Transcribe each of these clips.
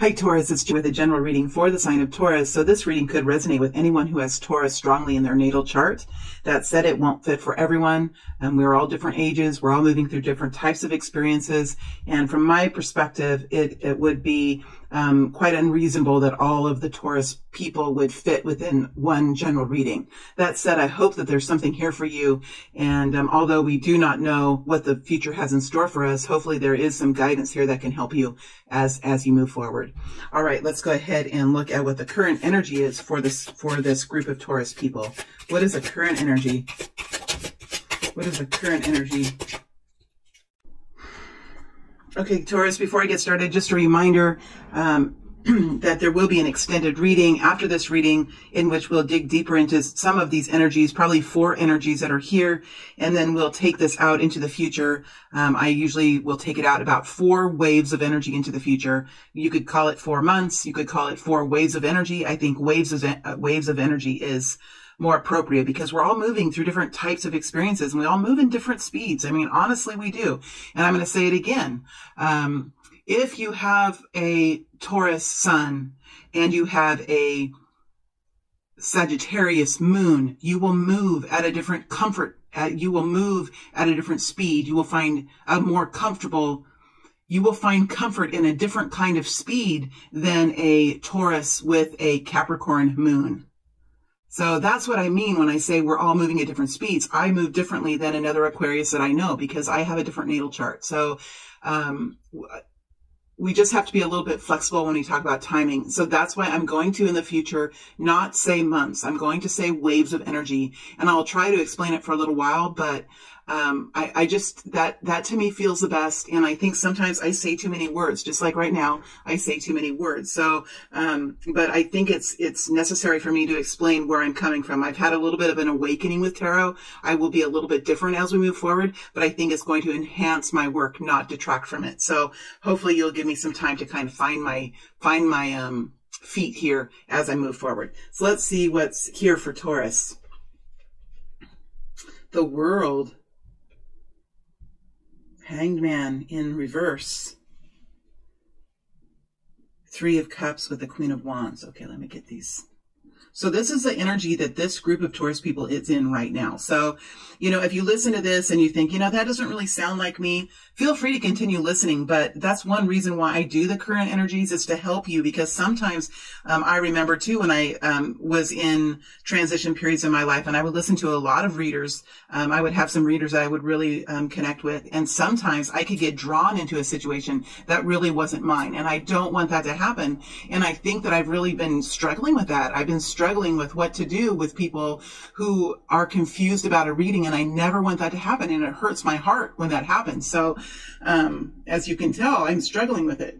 Hi, Taurus. It's with a general reading for the sign of Taurus. So this reading could resonate with anyone who has Taurus strongly in their natal chart. That said, it won't fit for everyone. And we're all different ages. We're all moving through different types of experiences. And from my perspective, it, it would be um, quite unreasonable that all of the Taurus people would fit within one general reading. That said, I hope that there's something here for you. And um, although we do not know what the future has in store for us, hopefully there is some guidance here that can help you as as you move forward. All right, let's go ahead and look at what the current energy is for this for this group of Taurus people. What is the current energy? What is the current energy Okay, Taurus, before I get started, just a reminder um, that there will be an extended reading after this reading in which we'll dig deeper into some of these energies, probably four energies that are here, and then we'll take this out into the future. Um, I usually will take it out about four waves of energy into the future. You could call it four months. You could call it four waves of energy. I think waves of, uh, waves of energy is more appropriate because we're all moving through different types of experiences and we all move in different speeds. I mean, honestly, we do. And I'm going to say it again. Um, if you have a Taurus sun and you have a Sagittarius moon, you will move at a different comfort. You will move at a different speed. You will find a more comfortable you will find comfort in a different kind of speed than a Taurus with a Capricorn moon. So that's what I mean when I say we're all moving at different speeds. I move differently than another Aquarius that I know because I have a different natal chart. So, um, we just have to be a little bit flexible when we talk about timing. So that's why I'm going to in the future not say months. I'm going to say waves of energy and I'll try to explain it for a little while, but um, I, I, just that that to me feels the best. And i think sometimes i say too many words just like right now i say too many words. So um, but i think it's it's necessary for me to explain where i'm coming from. I've had a little bit of an awakening with tarot. I will be a little bit different as we move forward but i think it's going to enhance my work not detract from it. So hopefully you'll give me some time to kind of find my find my um feet here as i move forward. So let's see what's here for taurus. The world Hanged Man in reverse. Three of Cups with the Queen of Wands. Okay, let me get these. So this is the energy that this group of Taurus people is in right now. So, you know, if you listen to this and you think, you know, that doesn't really sound like me, feel free to continue listening. But that's one reason why I do the current energies is to help you because sometimes um, I remember too when I um, was in transition periods in my life and I would listen to a lot of readers. Um, I would have some readers that I would really um, connect with. And sometimes I could get drawn into a situation that really wasn't mine. And I don't want that to happen. And I think that I've really been struggling with that. I've been struggling struggling with what to do with people who are confused about a reading. And I never want that to happen. And it hurts my heart when that happens. So, um, as you can tell, I'm struggling with it.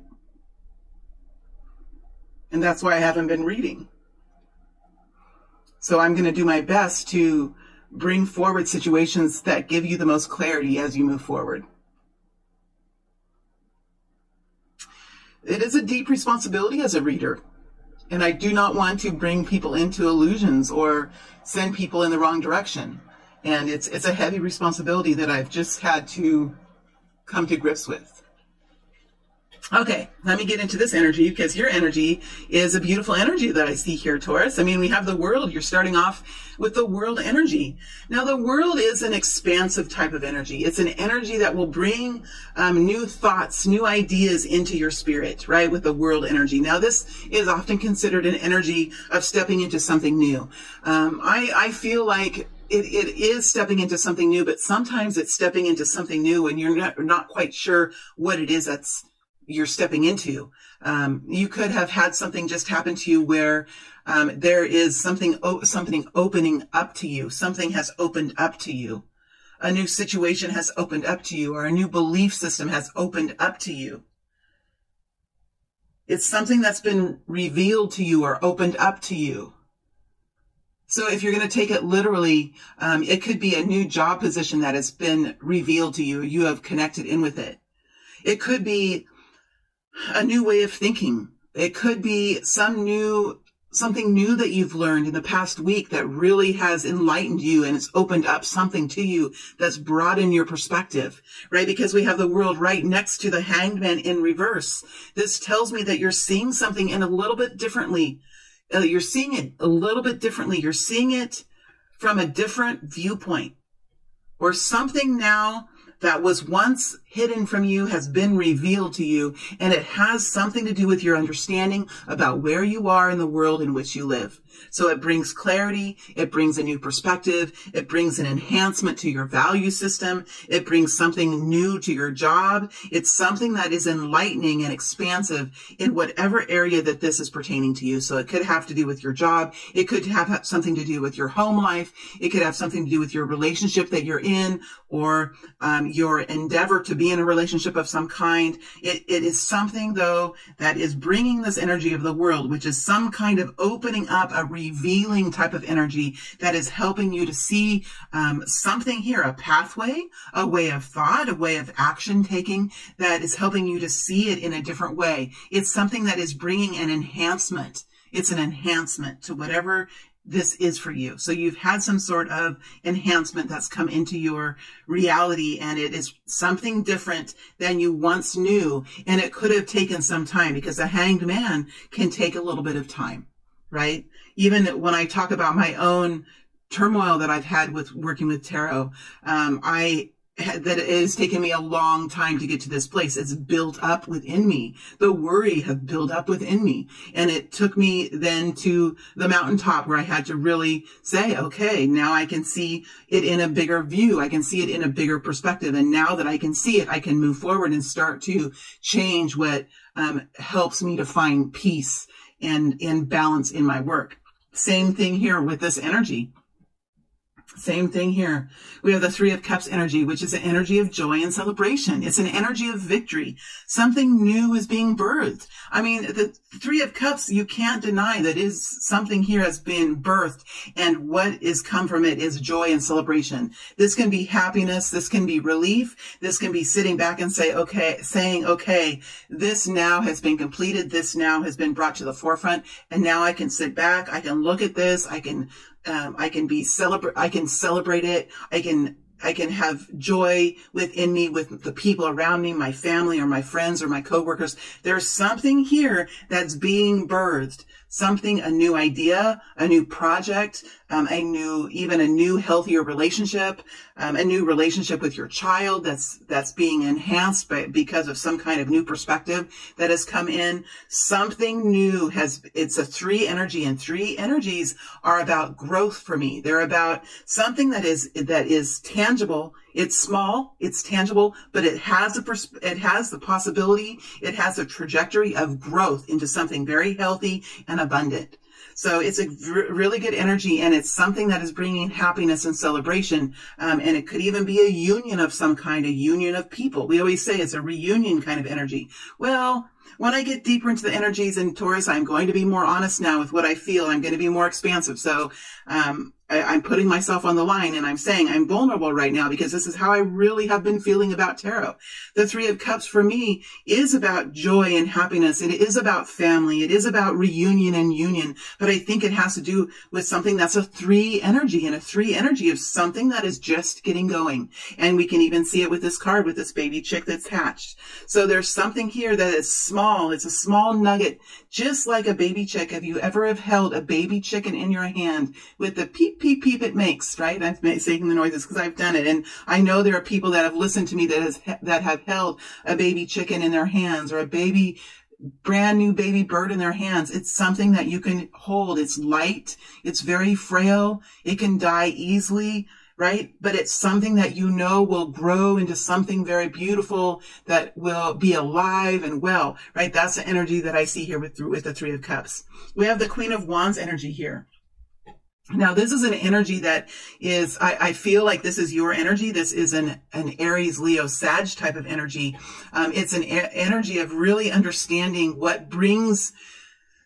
And that's why I haven't been reading. So I'm going to do my best to bring forward situations that give you the most clarity as you move forward. It is a deep responsibility as a reader. And I do not want to bring people into illusions or send people in the wrong direction. And it's, it's a heavy responsibility that I've just had to come to grips with. Okay, let me get into this energy because your energy is a beautiful energy that I see here, Taurus. I mean, we have the world. You're starting off with the world energy. Now, the world is an expansive type of energy. It's an energy that will bring um, new thoughts, new ideas into your spirit, right? With the world energy. Now, this is often considered an energy of stepping into something new. Um, I, I feel like it, it is stepping into something new, but sometimes it's stepping into something new and you're not, not quite sure what it is that's you're stepping into. Um, you could have had something just happen to you where um, there is something something opening up to you. Something has opened up to you. A new situation has opened up to you, or a new belief system has opened up to you. It's something that's been revealed to you or opened up to you. So if you're going to take it literally, um, it could be a new job position that has been revealed to you. You have connected in with it. It could be a new way of thinking. It could be some new something new that you've learned in the past week that really has enlightened you and it's opened up something to you that's broadened your perspective, right? Because we have the world right next to the hanged man in reverse. This tells me that you're seeing something in a little bit differently. Uh, you're seeing it a little bit differently. You're seeing it from a different viewpoint or something now that was once hidden from you has been revealed to you, and it has something to do with your understanding about where you are in the world in which you live. So it brings clarity. It brings a new perspective. It brings an enhancement to your value system. It brings something new to your job. It's something that is enlightening and expansive in whatever area that this is pertaining to you. So it could have to do with your job. It could have something to do with your home life. It could have something to do with your relationship that you're in or um, your endeavor to be in a relationship of some kind. It, it is something though that is bringing this energy of the world, which is some kind of opening up a revealing type of energy that is helping you to see um, something here, a pathway, a way of thought, a way of action taking that is helping you to see it in a different way. It's something that is bringing an enhancement. It's an enhancement to whatever this is for you. So you've had some sort of enhancement that's come into your reality and it is something different than you once knew. And it could have taken some time because a hanged man can take a little bit of time, right? Even when I talk about my own turmoil that I've had with working with tarot, um, I that it has taken me a long time to get to this place. It's built up within me. The worry have built up within me. And it took me then to the mountaintop where I had to really say, okay, now I can see it in a bigger view. I can see it in a bigger perspective. And now that I can see it, I can move forward and start to change what um, helps me to find peace and, and balance in my work. Same thing here with this energy. Same thing here. We have the Three of Cups energy, which is an energy of joy and celebration. It's an energy of victory. Something new is being birthed. I mean, the Three of Cups, you can't deny that is something here has been birthed and what is come from it is joy and celebration. This can be happiness. This can be relief. This can be sitting back and say, okay, saying, okay, this now has been completed. This now has been brought to the forefront. And now I can sit back. I can look at this. I can um, I can be celebrate. I can celebrate it. I can I can have joy within me with the people around me, my family or my friends or my coworkers. There's something here that's being birthed something, a new idea, a new project, um, a new, even a new healthier relationship, um, a new relationship with your child that's, that's being enhanced by, because of some kind of new perspective that has come in. Something new has, it's a three energy and three energies are about growth for me. They're about something that is, that is tangible it's small, it's tangible, but it has a pers- it has the possibility, it has a trajectory of growth into something very healthy and abundant. So it's a really good energy and it's something that is bringing happiness and celebration. Um, and it could even be a union of some kind, a union of people. We always say it's a reunion kind of energy. Well, when I get deeper into the energies in Taurus, I'm going to be more honest now with what I feel. I'm going to be more expansive. So, um, I, am putting myself on the line and I'm saying I'm vulnerable right now because this is how I really have been feeling about tarot. The Three of Cups for me is about joy and happiness. It is about family. It is about reunion and union. But I think it has to do with something that's a three energy and a three energy of something that is just getting going. And we can even see it with this card with this baby chick that's hatched. So there's something here that is small. It's a small nugget, just like a baby chick. Have you ever have held a baby chicken in your hand with the peep peep, peep it makes, right? I'm making the noises because I've done it. And I know there are people that have listened to me that has, that have held a baby chicken in their hands or a baby brand new baby bird in their hands. It's something that you can hold. It's light. It's very frail. It can die easily, right? But it's something that you know will grow into something very beautiful that will be alive and well, right? That's the energy that I see here with, with the three of cups. We have the queen of wands energy here. Now, this is an energy that is, I, I, feel like this is your energy. This is an, an Aries, Leo, Sag type of energy. Um, it's an energy of really understanding what brings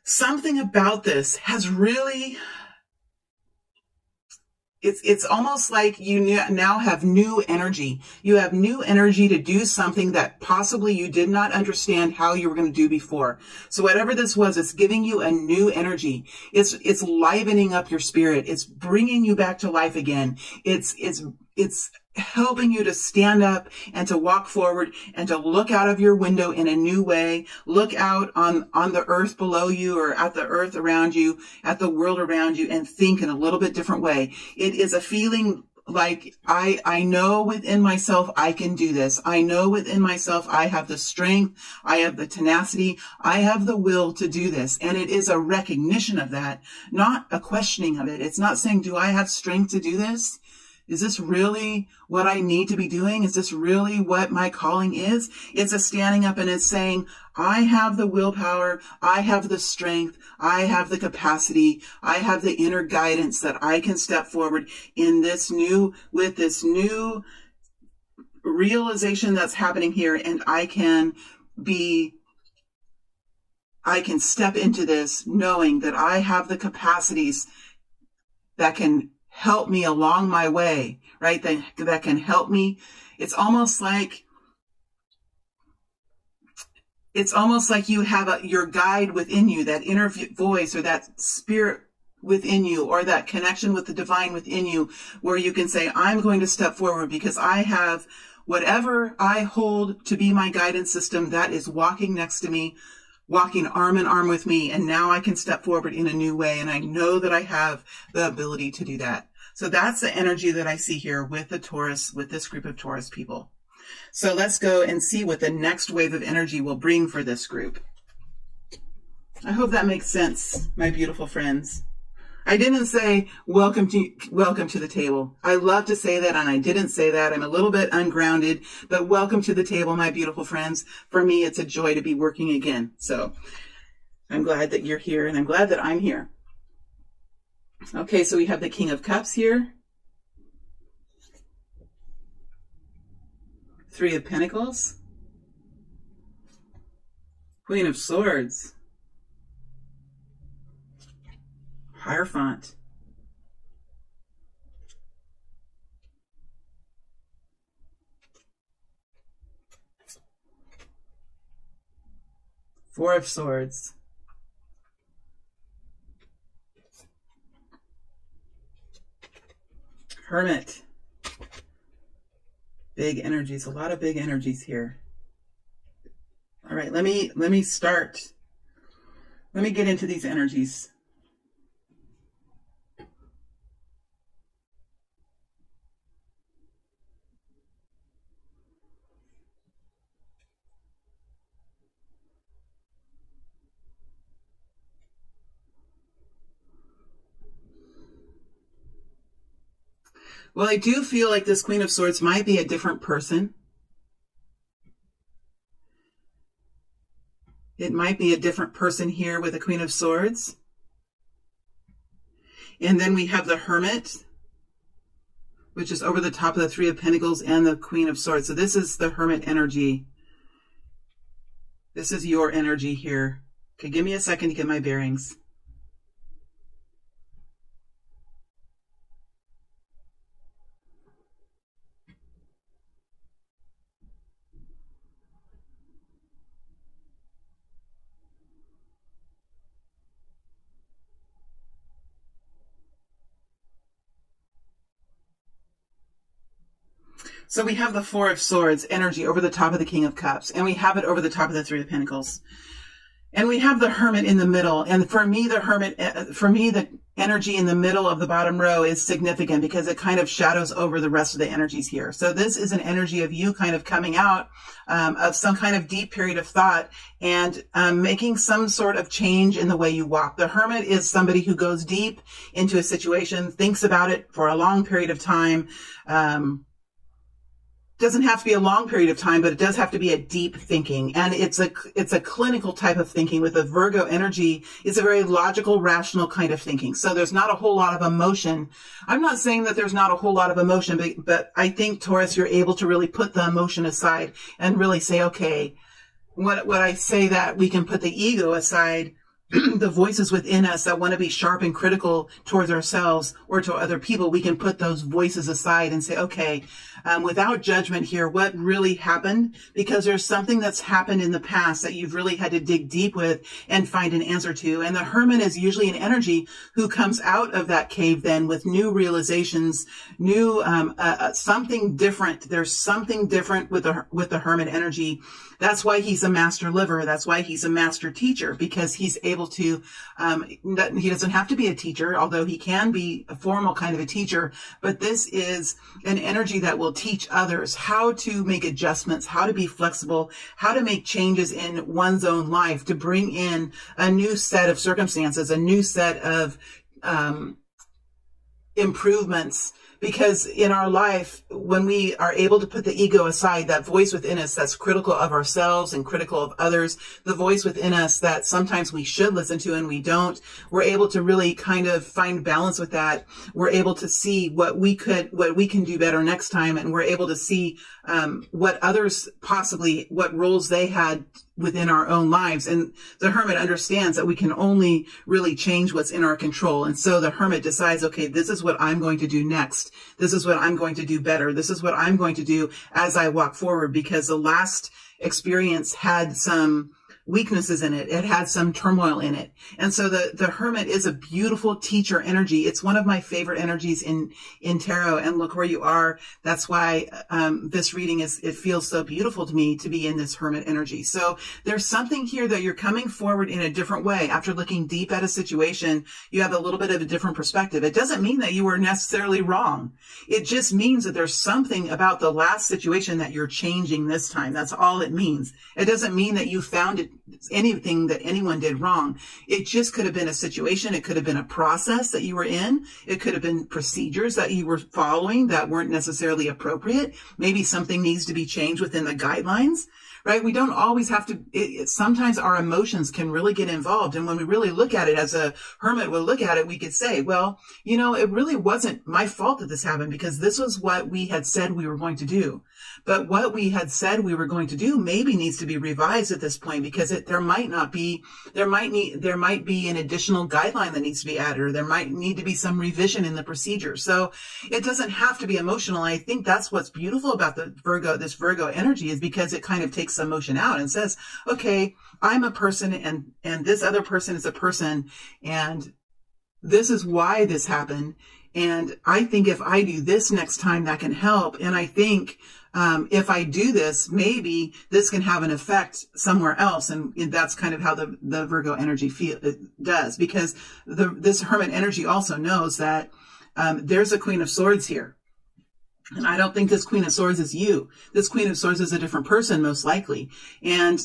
something about this has really it's it's almost like you now have new energy. You have new energy to do something that possibly you did not understand how you were going to do before. So whatever this was, it's giving you a new energy. It's it's livening up your spirit. It's bringing you back to life again. It's it's it's helping you to stand up and to walk forward and to look out of your window in a new way. Look out on, on the earth below you or at the earth around you, at the world around you and think in a little bit different way. It is a feeling like I, I know within myself I can do this. I know within myself I have the strength. I have the tenacity. I have the will to do this. And it is a recognition of that, not a questioning of it. It's not saying, do I have strength to do this? Is this really what I need to be doing? Is this really what my calling is? It's a standing up and it's saying, I have the willpower. I have the strength. I have the capacity. I have the inner guidance that I can step forward in this new, with this new realization that's happening here. And I can be I can step into this knowing that I have the capacities that can help me along my way, right? That, that can help me. It's almost like, it's almost like you have a, your guide within you, that inner voice or that spirit within you or that connection with the divine within you where you can say, I'm going to step forward because I have whatever I hold to be my guidance system that is walking next to me walking arm in arm with me. And now I can step forward in a new way. And I know that I have the ability to do that. So that's the energy that I see here with the Taurus, with this group of Taurus people. So let's go and see what the next wave of energy will bring for this group. I hope that makes sense, my beautiful friends. I didn't say welcome to welcome to the table. I love to say that and I didn't say that. I'm a little bit ungrounded, but welcome to the table, my beautiful friends. For me, it's a joy to be working again. So I'm glad that you're here and I'm glad that I'm here. Okay, so we have the King of Cups here. Three of Pentacles. Queen of Swords. Hierophant. Four of Swords. Hermit. Big energies, a lot of big energies here. All right, let me let me start. Let me get into these energies. Well, I do feel like this Queen of Swords might be a different person. It might be a different person here with the Queen of Swords. And then we have the Hermit, which is over the top of the Three of Pentacles and the Queen of Swords. So this is the Hermit energy. This is your energy here. Okay, give me a second to get my bearings. So we have the Four of Swords energy over the top of the King of Cups, and we have it over the top of the Three of Pentacles. And we have the Hermit in the middle. And for me, the Hermit, uh, for me, the energy in the middle of the bottom row is significant because it kind of shadows over the rest of the energies here. So this is an energy of you kind of coming out um, of some kind of deep period of thought and um, making some sort of change in the way you walk. The hermit is somebody who goes deep into a situation, thinks about it for a long period of time, um, doesn't have to be a long period of time, but it does have to be a deep thinking. And it's a, it's a clinical type of thinking with a Virgo energy. It's a very logical, rational kind of thinking. So there's not a whole lot of emotion. I'm not saying that there's not a whole lot of emotion, but, but I think Taurus, you're able to really put the emotion aside and really say, okay, what, what I say that we can put the ego aside the voices within us that want to be sharp and critical towards ourselves or to other people, we can put those voices aside and say, okay, um, without judgment here, what really happened? Because there's something that's happened in the past that you've really had to dig deep with and find an answer to. And the hermit is usually an energy who comes out of that cave then with new realizations, new um, uh, uh something different. There's something different with the with the hermit energy that's why he's a master liver. That's why he's a master teacher because he's able to, um, he doesn't have to be a teacher, although he can be a formal kind of a teacher, but this is an energy that will teach others how to make adjustments, how to be flexible, how to make changes in one's own life to bring in a new set of circumstances, a new set of, um, improvements because in our life, when we are able to put the ego aside, that voice within us that's critical of ourselves and critical of others, the voice within us that sometimes we should listen to and we don't, we're able to really kind of find balance with that. We're able to see what we could, what we can do better next time. And we're able to see, um, what others possibly, what roles they had within our own lives. And the hermit understands that we can only really change what's in our control. And so the hermit decides, okay, this is what I'm going to do next. This is what I'm going to do better. This is what I'm going to do as I walk forward because the last experience had some weaknesses in it. It had some turmoil in it. And so the, the hermit is a beautiful teacher energy. It's one of my favorite energies in, in tarot. And look where you are. That's why, um, this reading is, it feels so beautiful to me to be in this hermit energy. So there's something here that you're coming forward in a different way. After looking deep at a situation, you have a little bit of a different perspective. It doesn't mean that you were necessarily wrong. It just means that there's something about the last situation that you're changing this time. That's all it means. It doesn't mean that you found it anything that anyone did wrong. It just could have been a situation. It could have been a process that you were in. It could have been procedures that you were following that weren't necessarily appropriate. Maybe something needs to be changed within the guidelines right? We don't always have to, it, it, sometimes our emotions can really get involved. And when we really look at it as a hermit would look at it, we could say, well, you know, it really wasn't my fault that this happened because this was what we had said we were going to do. But what we had said we were going to do maybe needs to be revised at this point because it, there might not be, there might need, there might be an additional guideline that needs to be added or there might need to be some revision in the procedure. So it doesn't have to be emotional. I think that's what's beautiful about the Virgo, this Virgo energy is because it kind of takes emotion out and says, okay, I'm a person and, and this other person is a person and this is why this happened. And I think if I do this next time, that can help. And I think, um, if I do this, maybe this can have an effect somewhere else. And, that's kind of how the, the Virgo energy feel, does because the, this hermit energy also knows that, um, there's a queen of swords here. And I don't think this Queen of Swords is you. This Queen of Swords is a different person, most likely. And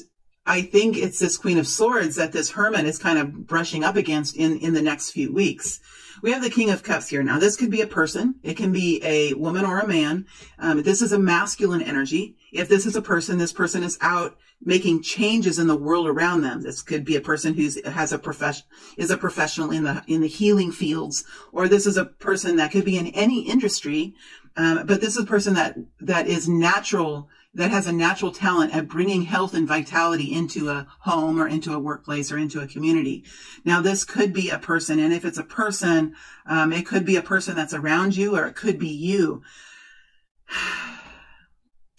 I think it's this Queen of Swords that this Hermit is kind of brushing up against in, in the next few weeks. We have the King of Cups here. Now, this could be a person. It can be a woman or a man. Um, this is a masculine energy. If this is a person, this person is out making changes in the world around them. This could be a person who's has a profession, is a professional in the, in the healing fields, or this is a person that could be in any industry um, but this is a person that, that is natural, that has a natural talent at bringing health and vitality into a home or into a workplace or into a community. Now, this could be a person, and if it's a person, um, it could be a person that's around you or it could be you.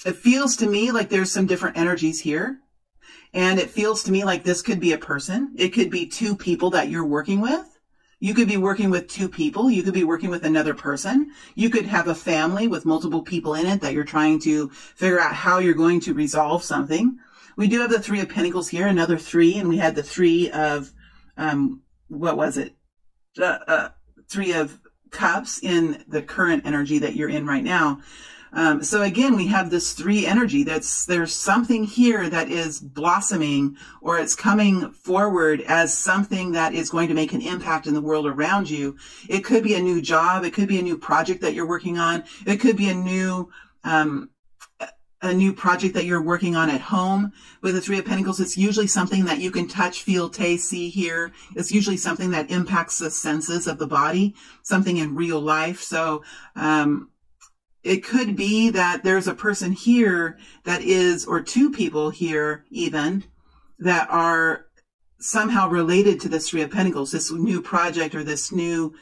It feels to me like there's some different energies here. And it feels to me like this could be a person. It could be two people that you're working with. You could be working with two people. You could be working with another person. You could have a family with multiple people in it that you're trying to figure out how you're going to resolve something. We do have the three of pentacles here, another three, and we had the three of, um, what was it? Uh, uh, three of cups in the current energy that you're in right now. Um, so again, we have this three energy. That's there's something here that is blossoming, or it's coming forward as something that is going to make an impact in the world around you. It could be a new job. It could be a new project that you're working on. It could be a new um, a new project that you're working on at home with the three of pentacles it's usually something that you can touch feel taste see hear it's usually something that impacts the senses of the body something in real life so um, it could be that there's a person here that is, or two people here even, that are somehow related to this Three of Pentacles, this new project or this new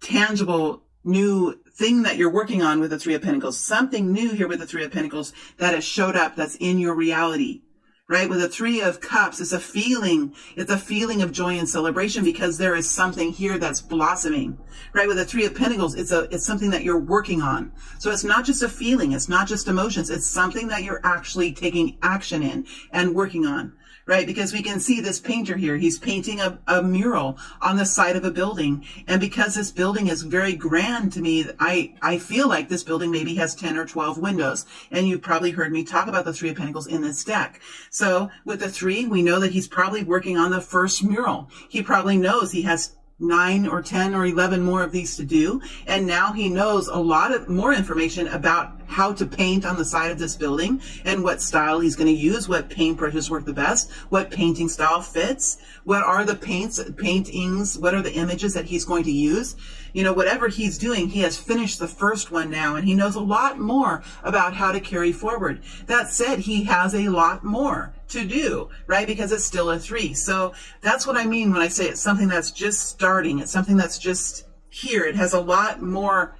tangible new thing that you're working on with the Three of Pentacles. Something new here with the Three of Pentacles that has showed up that's in your reality right? With the three of cups, it's a feeling, it's a feeling of joy and celebration because there is something here that's blossoming, right? With the three of pentacles, it's a, it's something that you're working on. So it's not just a feeling. It's not just emotions. It's something that you're actually taking action in and working on right? Because we can see this painter here. He's painting a, a mural on the side of a building. And because this building is very grand to me, I, I feel like this building maybe has 10 or 12 windows. And you've probably heard me talk about the Three of Pentacles in this deck. So with the three, we know that he's probably working on the first mural. He probably knows he has nine or 10 or 11 more of these to do. And now he knows a lot of more information about how to paint on the side of this building and what style he's going to use, what paint brushes work the best, what painting style fits, what are the paints, paintings, what are the images that he's going to use. You know, whatever he's doing, he has finished the first one now and he knows a lot more about how to carry forward. That said, he has a lot more to do, right? Because it's still a three. So that's what I mean when I say it's something that's just starting. It's something that's just here. It has a lot more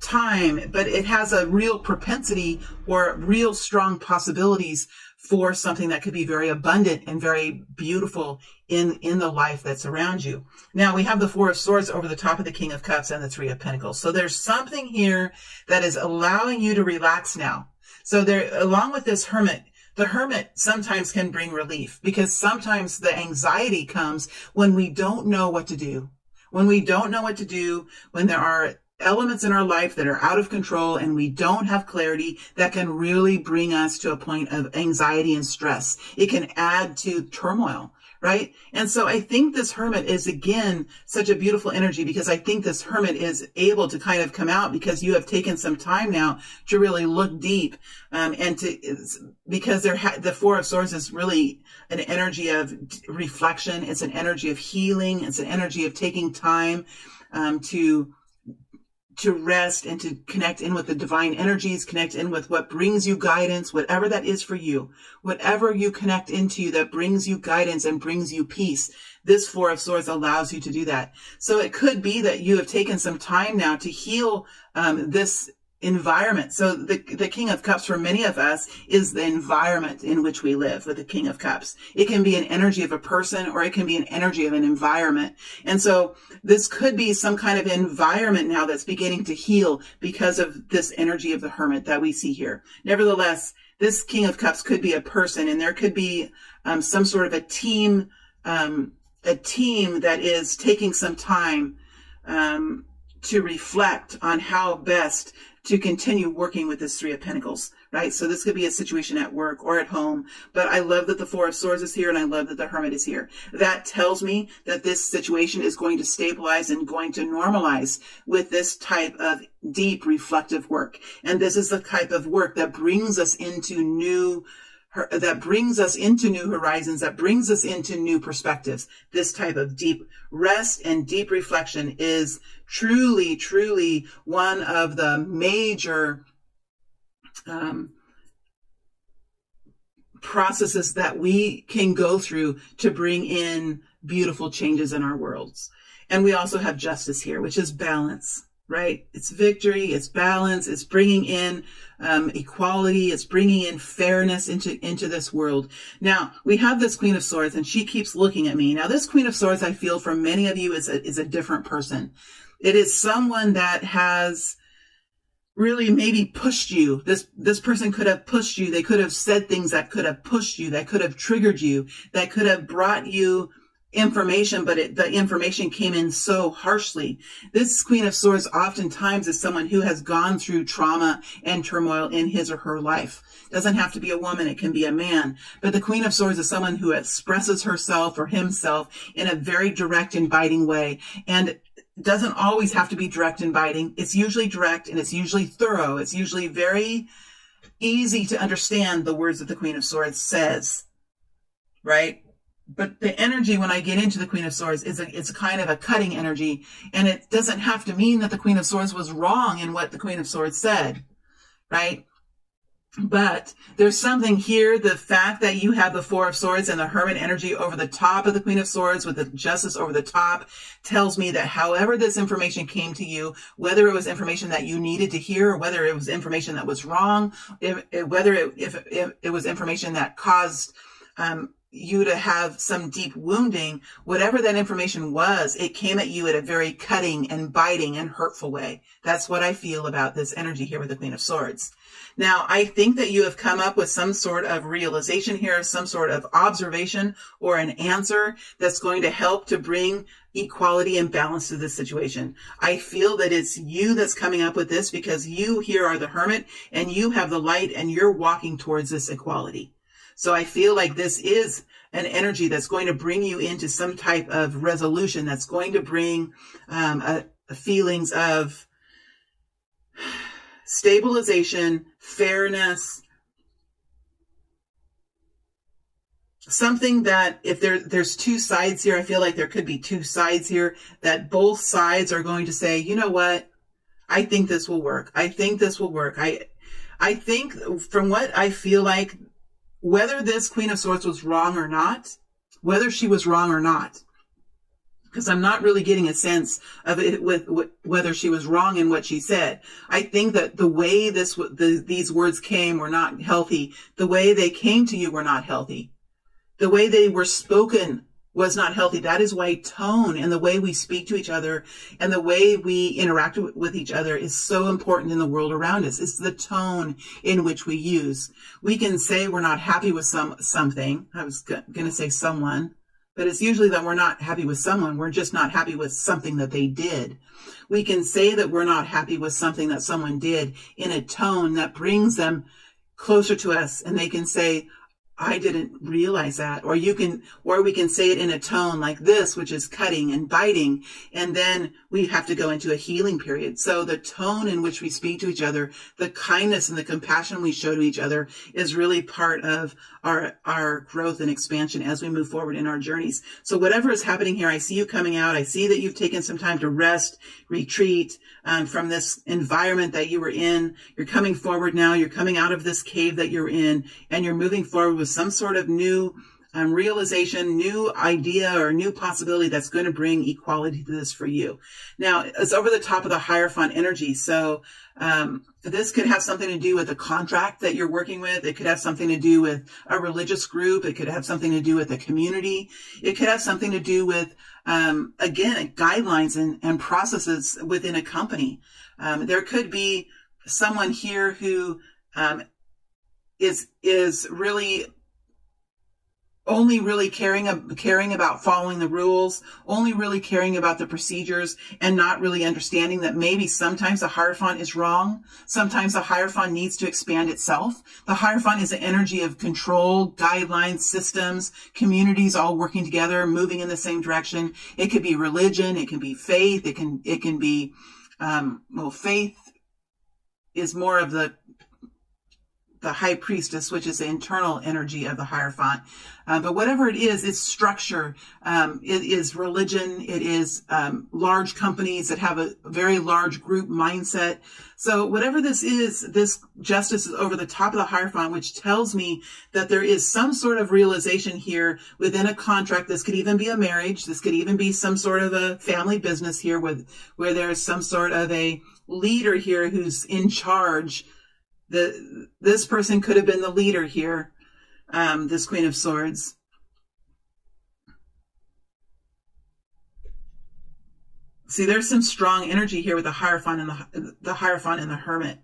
time, but it has a real propensity or real strong possibilities for something that could be very abundant and very beautiful in, in the life that's around you. Now we have the four of swords over the top of the king of cups and the three of pentacles. So there's something here that is allowing you to relax now. So there, along with this hermit, the hermit sometimes can bring relief because sometimes the anxiety comes when we don't know what to do. When we don't know what to do, when there are elements in our life that are out of control and we don't have clarity that can really bring us to a point of anxiety and stress. It can add to turmoil right? And so I think this hermit is again such a beautiful energy because I think this hermit is able to kind of come out because you have taken some time now to really look deep um, and to because there ha- the four of swords is really an energy of reflection. It's an energy of healing. It's an energy of taking time um, to to rest and to connect in with the divine energies, connect in with what brings you guidance, whatever that is for you, whatever you connect into that brings you guidance and brings you peace. This Four of Swords allows you to do that. So it could be that you have taken some time now to heal um, this environment. So the, the King of Cups for many of us is the environment in which we live with the King of Cups. It can be an energy of a person or it can be an energy of an environment. And so this could be some kind of environment now that's beginning to heal because of this energy of the hermit that we see here. Nevertheless, this King of Cups could be a person and there could be um, some sort of a team, um, a team that is taking some time um, to reflect on how best to continue working with this Three of Pentacles, right? So this could be a situation at work or at home, but I love that the Four of Swords is here and I love that the Hermit is here. That tells me that this situation is going to stabilize and going to normalize with this type of deep reflective work. And this is the type of work that brings us into new that brings us into new horizons, that brings us into new perspectives. This type of deep rest and deep reflection is truly, truly one of the major um, processes that we can go through to bring in beautiful changes in our worlds. And we also have justice here, which is balance right? It's victory, it's balance, it's bringing in um, equality, it's bringing in fairness into into this world. Now we have this Queen of Swords, and she keeps looking at me. Now this Queen of Swords, I feel for many of you is a, is a different person. It is someone that has really maybe pushed you. This this person could have pushed you. They could have said things that could have pushed you, that could have triggered you, that could have brought you information, but it, the information came in so harshly. This Queen of Swords oftentimes is someone who has gone through trauma and turmoil in his or her life. Doesn't have to be a woman, it can be a man. But the Queen of Swords is someone who expresses herself or himself in a very direct and biting way. And doesn't always have to be direct and biting. It's usually direct and it's usually thorough. It's usually very easy to understand the words that the Queen of Swords says. Right? But the energy when I get into the Queen of Swords is a, it's kind of a cutting energy. And it doesn't have to mean that the Queen of Swords was wrong in what the Queen of Swords said, right? But there's something here. The fact that you have the Four of Swords and the Hermit energy over the top of the Queen of Swords with the Justice over the top tells me that however this information came to you, whether it was information that you needed to hear, or whether it was information that was wrong, if, if, whether it, if, if, it was information that caused um, you to have some deep wounding, whatever that information was, it came at you at a very cutting and biting and hurtful way. That's what I feel about this energy here with the Queen of Swords. Now, I think that you have come up with some sort of realization here, some sort of observation or an answer that's going to help to bring equality and balance to this situation. I feel that it's you that's coming up with this because you here are the hermit and you have the light and you're walking towards this equality. So I feel like this is an energy that's going to bring you into some type of resolution that's going to bring um, a, a feelings of stabilization, fairness, something that if there there's two sides here, I feel like there could be two sides here that both sides are going to say, you know what? I think this will work. I think this will work. I I think from what I feel like whether this Queen of Swords was wrong or not, whether she was wrong or not, because I'm not really getting a sense of it with, whether she was wrong in what she said. I think that the way this the, these words came were not healthy. The way they came to you were not healthy. The way they were spoken was not healthy. That is why tone and the way we speak to each other and the way we interact with each other is so important in the world around us. It's the tone in which we use. We can say we're not happy with some something. I was going to say someone but it's usually that we're not happy with someone. We're just not happy with something that they did. We can say that we're not happy with something that someone did in a tone that brings them closer to us and they can say, I didn't realize that. Or you can, or we can say it in a tone like this, which is cutting and biting. And then we have to go into a healing period. So the tone in which we speak to each other, the kindness and the compassion we show to each other is really part of our, our growth and expansion as we move forward in our journeys. So whatever is happening here, I see you coming out. I see that you've taken some time to rest, retreat um, from this environment that you were in. You're coming forward now. You're coming out of this cave that you're in and you're moving forward with some sort of new um, realization, new idea or new possibility that's going to bring equality to this for you. Now, it's over the top of the Hierophant energy. So, um, this could have something to do with a contract that you're working with. It could have something to do with a religious group. It could have something to do with a community. It could have something to do with, um, again, guidelines and, and processes within a company. Um, there could be someone here who, um, is, is really only really caring caring about following the rules, only really caring about the procedures, and not really understanding that maybe sometimes the Hierophant is wrong. Sometimes the Hierophant needs to expand itself. The Hierophant is an energy of control, guidelines, systems, communities all working together, moving in the same direction. It could be religion, it can be faith, it can it can be um, well, faith is more of the the high priestess, which is the internal energy of the Hierophant. Uh, but whatever it is, it's structure. Um, it is religion. It is um, large companies that have a very large group mindset. So whatever this is, this justice is over the top of the Hierophant, which tells me that there is some sort of realization here within a contract. This could even be a marriage. This could even be some sort of a family business here with, where there's some sort of a leader here who's in charge the this person could have been the leader here, um, this Queen of Swords. See, there's some strong energy here with the Hierophant and the, the Hierophant and the Hermit.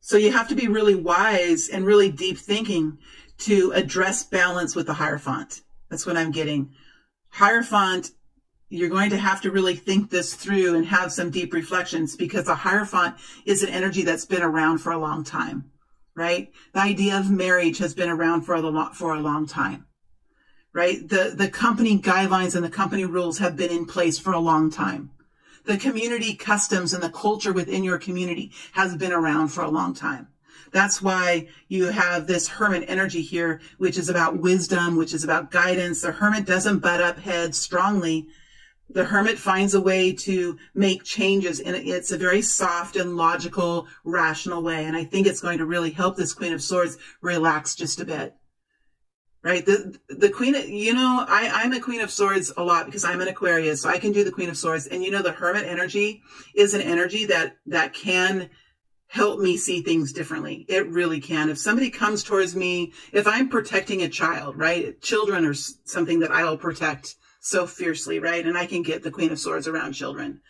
So you have to be really wise and really deep thinking to address balance with the Hierophant. That's what I'm getting. Hierophant you're going to have to really think this through and have some deep reflections because the Hierophant is an energy that's been around for a long time, right? The idea of marriage has been around for a, for a long time, right? The, the company guidelines and the company rules have been in place for a long time. The community customs and the culture within your community has been around for a long time. That's why you have this hermit energy here, which is about wisdom, which is about guidance. The hermit doesn't butt up heads strongly the hermit finds a way to make changes and it's a very soft and logical, rational way. And I think it's going to really help this Queen of Swords relax just a bit. Right? The, the Queen, you know, I, I'm a Queen of Swords a lot because I'm an Aquarius, so I can do the Queen of Swords. And you know, the Hermit energy is an energy that, that can help me see things differently. It really can. If somebody comes towards me, if I'm protecting a child, right? Children are something that I will protect so fiercely, right? And I can get the Queen of Swords around children.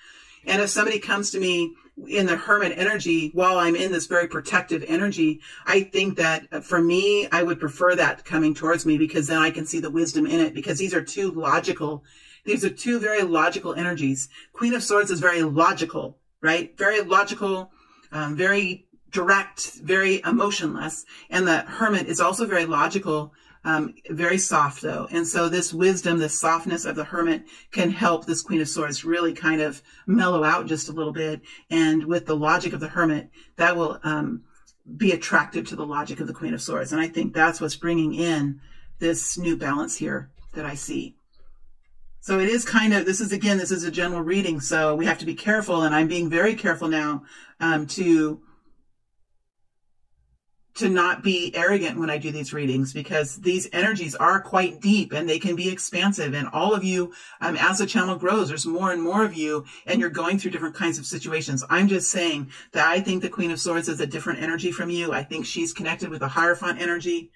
And if somebody comes to me in the hermit energy while I'm in this very protective energy, I think that for me, I would prefer that coming towards me because then I can see the wisdom in it because these are two logical, these are two very logical energies. Queen of Swords is very logical, right? Very logical, um, very direct, very emotionless. And the hermit is also very logical, um, very soft though. And so this wisdom, this softness of the hermit can help this queen of swords really kind of mellow out just a little bit. And with the logic of the hermit, that will, um, be attractive to the logic of the queen of swords. And I think that's what's bringing in this new balance here that I see. So it is kind of, this is again, this is a general reading. So we have to be careful. And I'm being very careful now, um, to to not be arrogant when I do these readings because these energies are quite deep and they can be expansive. And all of you, um, as the channel grows, there's more and more of you and you're going through different kinds of situations. I'm just saying that I think the Queen of Swords is a different energy from you. I think she's connected with a Hierophant energy.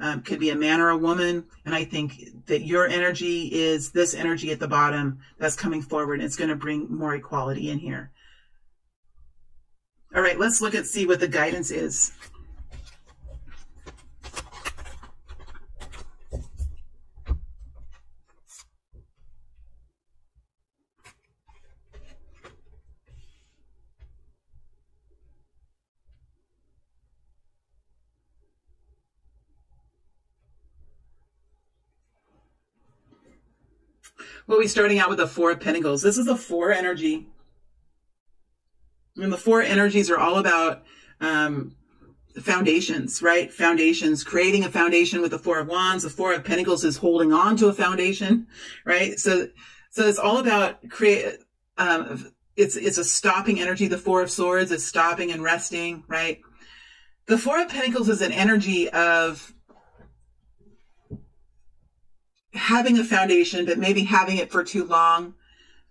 Um, could be a man or a woman. And I think that your energy is this energy at the bottom that's coming forward. It's going to bring more equality in here. All right, let's look at see what the guidance is. We'll be starting out with the Four of Pentacles. This is the Four energy. And the Four energies are all about um, foundations, right? Foundations, creating a foundation with the Four of Wands. The Four of Pentacles is holding on to a foundation, right? So, so it's all about create, um, it's, it's a stopping energy. The Four of Swords is stopping and resting, right? The Four of Pentacles is an energy of having a foundation, but maybe having it for too long,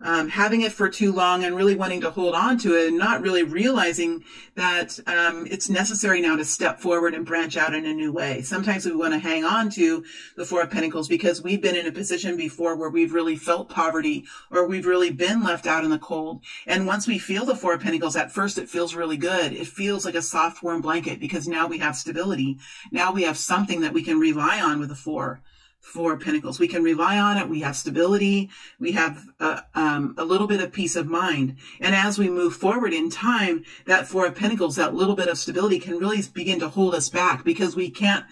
um, having it for too long and really wanting to hold on to it and not really realizing that um, it's necessary now to step forward and branch out in a new way. Sometimes we want to hang on to the Four of Pentacles because we've been in a position before where we've really felt poverty or we've really been left out in the cold. And once we feel the Four of Pentacles, at first it feels really good. It feels like a soft, warm blanket because now we have stability. Now we have something that we can rely on with the Four. Four Pentacles. We can rely on it. We have stability. We have uh, um, a little bit of peace of mind. And as we move forward in time, that Four of Pentacles, that little bit of stability can really begin to hold us back because we can't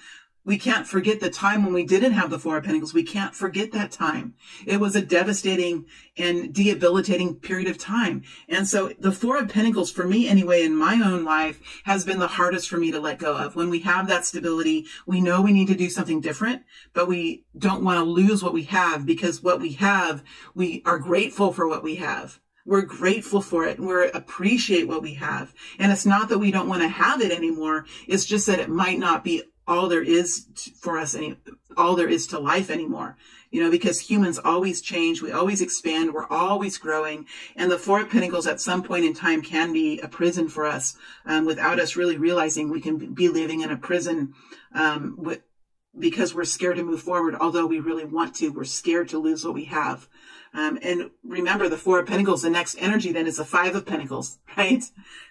we can't forget the time when we didn't have the Four of Pentacles. We can't forget that time. It was a devastating and debilitating period of time. And so the Four of Pentacles, for me anyway, in my own life, has been the hardest for me to let go of. When we have that stability, we know we need to do something different, but we don't want to lose what we have because what we have, we are grateful for what we have. We're grateful for it. And we appreciate what we have. And it's not that we don't want to have it anymore. It's just that it might not be all there is for us any all there is to life anymore. You know because humans always change we always expand we're always growing and the four of pentacles at some point in time can be a prison for us um, without us really realizing we can be living in a prison um, with, because we're scared to move forward although we really want to we're scared to lose what we have. Um, and remember the four of pentacles the next energy then is the five of pentacles right?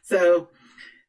So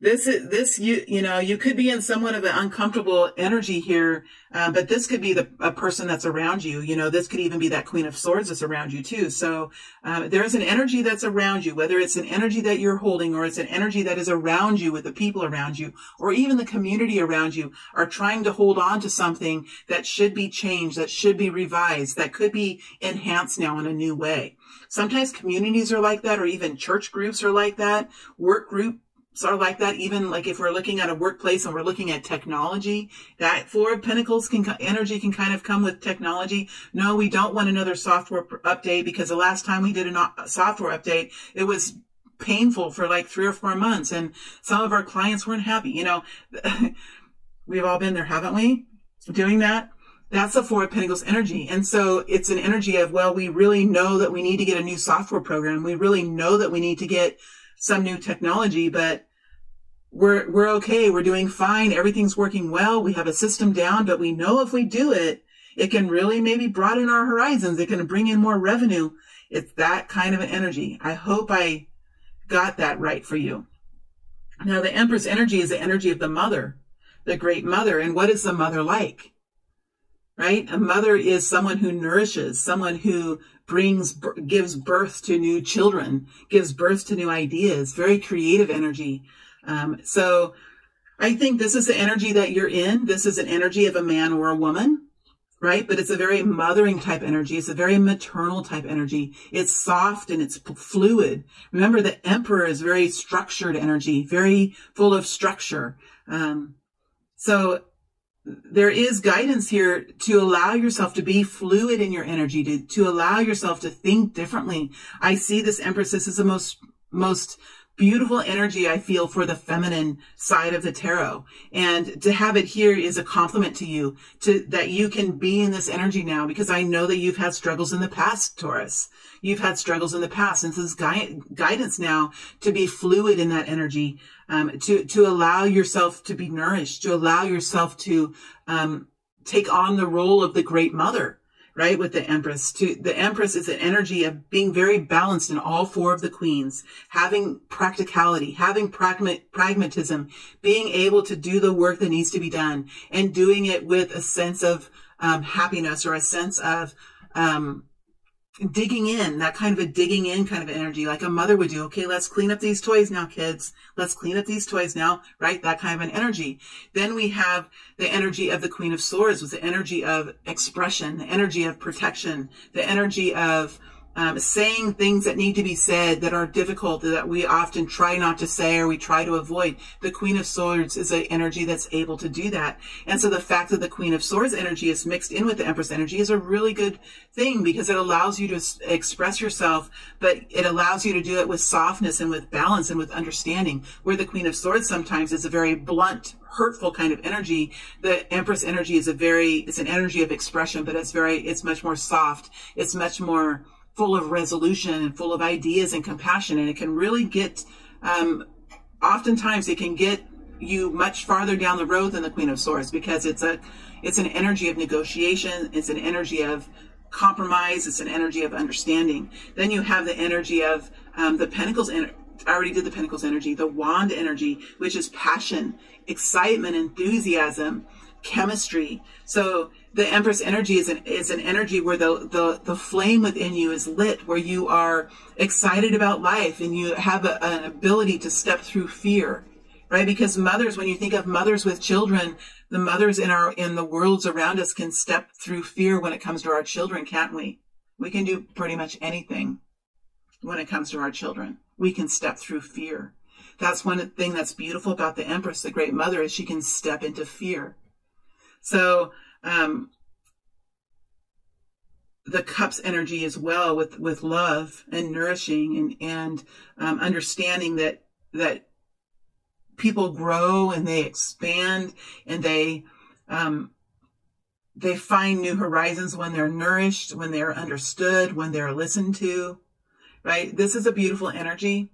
this is this you you know you could be in somewhat of an uncomfortable energy here uh, but this could be the a person that's around you. You know this could even be that queen of swords that's around you too. So uh, there's an energy that's around you whether it's an energy that you're holding or it's an energy that is around you with the people around you or even the community around you are trying to hold on to something that should be changed that should be revised that could be enhanced now in a new way. Sometimes communities are like that or even church groups are like that. Work group are like that. Even like if we're looking at a workplace and we're looking at technology, that four of pentacles can, energy can kind of come with technology. No, we don't want another software update because the last time we did a software update, it was painful for like three or four months and some of our clients weren't happy. You know, we've all been there, haven't we? Doing that. That's a Four of Pentacles energy. And so it's an energy of, well, we really know that we need to get a new software program. We really know that we need to get some new technology, but we're, we're okay. We're doing fine. Everything's working well. We have a system down, but we know if we do it, it can really maybe broaden our horizons. It can bring in more revenue. It's that kind of an energy. I hope I got that right for you. Now, the Empress energy is the energy of the mother, the great mother. And what is the mother like? Right? A mother is someone who nourishes, someone who brings, gives birth to new children, gives birth to new ideas, very creative energy. Um, so I think this is the energy that you're in. This is an energy of a man or a woman, right? But it's a very mothering type energy. It's a very maternal type energy. It's soft and it's fluid. Remember, the emperor is very structured energy, very full of structure. Um, so there is guidance here to allow yourself to be fluid in your energy, to, to allow yourself to think differently. I see this Empress. This is the most, most beautiful energy I feel for the feminine side of the tarot. And to have it here is a compliment to you to that you can be in this energy now because I know that you've had struggles in the past, Taurus. You've had struggles in the past. And so this gui- guidance now to be fluid in that energy, um, to, to allow yourself to be nourished, to allow yourself to, um, take on the role of the great mother right? With the Empress. To the Empress is an energy of being very balanced in all four of the queens, having practicality, having pragmatism, being able to do the work that needs to be done, and doing it with a sense of um, happiness or a sense of um, digging in, that kind of a digging in kind of energy, like a mother would do. Okay, let's clean up these toys now, kids. Let's clean up these toys now, right? That kind of an energy. Then we have the energy of the Queen of Swords with the energy of expression, the energy of protection, the energy of um, saying things that need to be said that are difficult that we often try not to say or we try to avoid. The Queen of Swords is an energy that's able to do that. And so the fact that the Queen of Swords energy is mixed in with the Empress energy is a really good thing because it allows you to express yourself, but it allows you to do it with softness and with balance and with understanding. Where the Queen of Swords sometimes is a very blunt, hurtful kind of energy. The Empress energy is a very, it's an energy of expression, but it's very, it's much more soft. It's much more, full of resolution and full of ideas and compassion. And it can really get, um, oftentimes it can get you much farther down the road than the Queen of Swords because it's a, it's an energy of negotiation. It's an energy of compromise. It's an energy of understanding. Then you have the energy of um, the Pentacles. En- I already did the Pentacles energy, the Wand energy, which is passion, excitement, enthusiasm, chemistry. So the Empress energy is an, is an energy where the, the, the flame within you is lit, where you are excited about life and you have a, an ability to step through fear, right? Because mothers, when you think of mothers with children, the mothers in our, in the worlds around us can step through fear when it comes to our children, can't we? We can do pretty much anything when it comes to our children. We can step through fear. That's one thing that's beautiful about the Empress, the Great Mother, is she can step into fear. So, um, the cups energy as well with with love and nourishing and and um, understanding that that people grow and they expand and they um, they find new horizons when they're nourished when they're understood when they're listened to right? This is a beautiful energy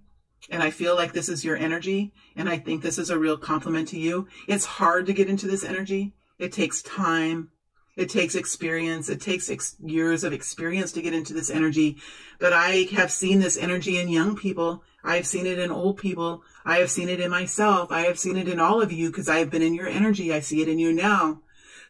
and I feel like this is your energy and I think this is a real compliment to you. It's hard to get into this energy it takes time. It takes experience. It takes ex- years of experience to get into this energy. But I have seen this energy in young people. I have seen it in old people. I have seen it in myself. I have seen it in all of you because I have been in your energy. I see it in you now.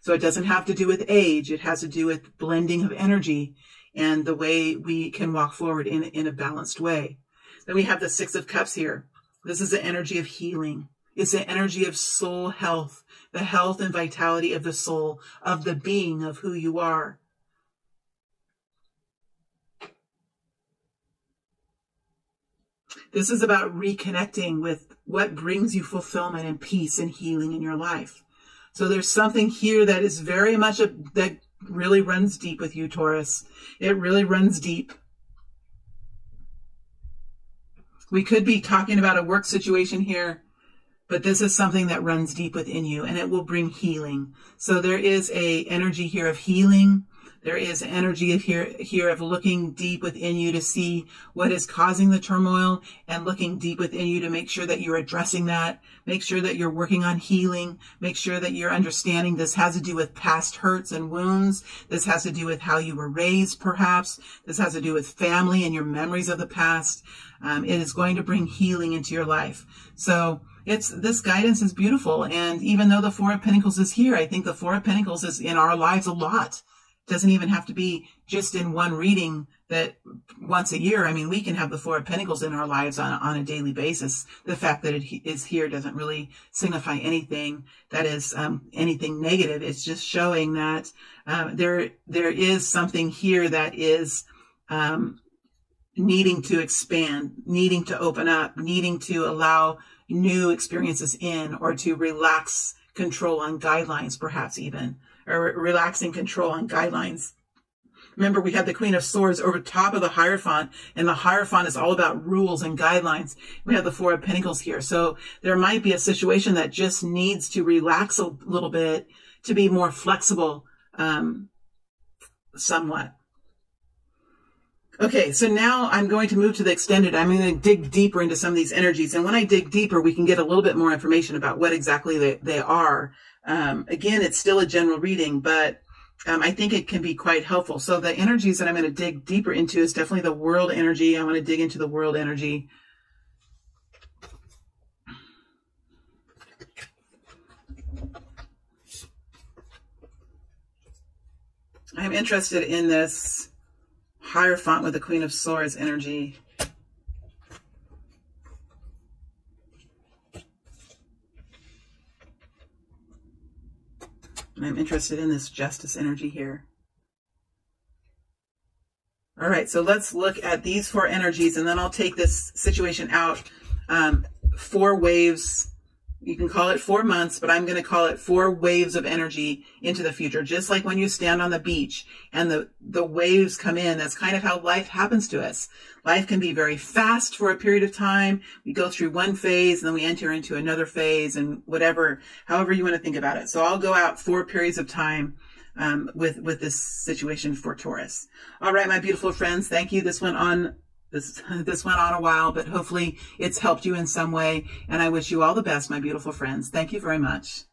So it doesn't have to do with age. It has to do with blending of energy and the way we can walk forward in, in a balanced way. Then we have the Six of Cups here. This is the energy of healing. It's the energy of soul health the health and vitality of the soul, of the being of who you are. This is about reconnecting with what brings you fulfillment and peace and healing in your life. So there's something here that is very much a, that really runs deep with you, Taurus. It really runs deep. We could be talking about a work situation here, but this is something that runs deep within you and it will bring healing. So there is a energy here of healing there is energy here, here of looking deep within you to see what is causing the turmoil and looking deep within you to make sure that you're addressing that. Make sure that you're working on healing. Make sure that you're understanding this has to do with past hurts and wounds. This has to do with how you were raised, perhaps. This has to do with family and your memories of the past. Um, it is going to bring healing into your life. So, it's this guidance is beautiful and even though the four of pentacles is here i think the four of pentacles is in our lives a lot It doesn't even have to be just in one reading that once a year. I mean, we can have the Four of Pentacles in our lives on, on a daily basis. The fact that it is here doesn't really signify anything that is um, anything negative. It's just showing that um, there there is something here that is um, needing to expand, needing to open up, needing to allow new experiences in or to relax control on guidelines, perhaps even or relaxing control on guidelines. Remember, we had the Queen of Swords over top of the Hierophant, and the Hierophant is all about rules and guidelines. We have the Four of Pentacles here. So there might be a situation that just needs to relax a little bit to be more flexible, um, somewhat. Okay, so now I'm going to move to the extended. I'm going to dig deeper into some of these energies. And when I dig deeper, we can get a little bit more information about what exactly they, they are. Um, again, it's still a general reading, but um, I think it can be quite helpful. So the energies that I'm going to dig deeper into is definitely the world energy. I want to dig into the world energy. I'm interested in this Hierophant with the Queen of Swords energy. I'm interested in this justice energy here. All right, so let's look at these four energies, and then I'll take this situation out. Um, four waves you can call it four months, but I'm going to call it four waves of energy into the future. Just like when you stand on the beach and the, the waves come in, that's kind of how life happens to us. Life can be very fast for a period of time. We go through one phase and then we enter into another phase and whatever, however you want to think about it. So I'll go out four periods of time um, with with this situation for Taurus. All right, my beautiful friends, thank you. This went on this, this went on a while, but hopefully it's helped you in some way. And I wish you all the best, my beautiful friends. Thank you very much.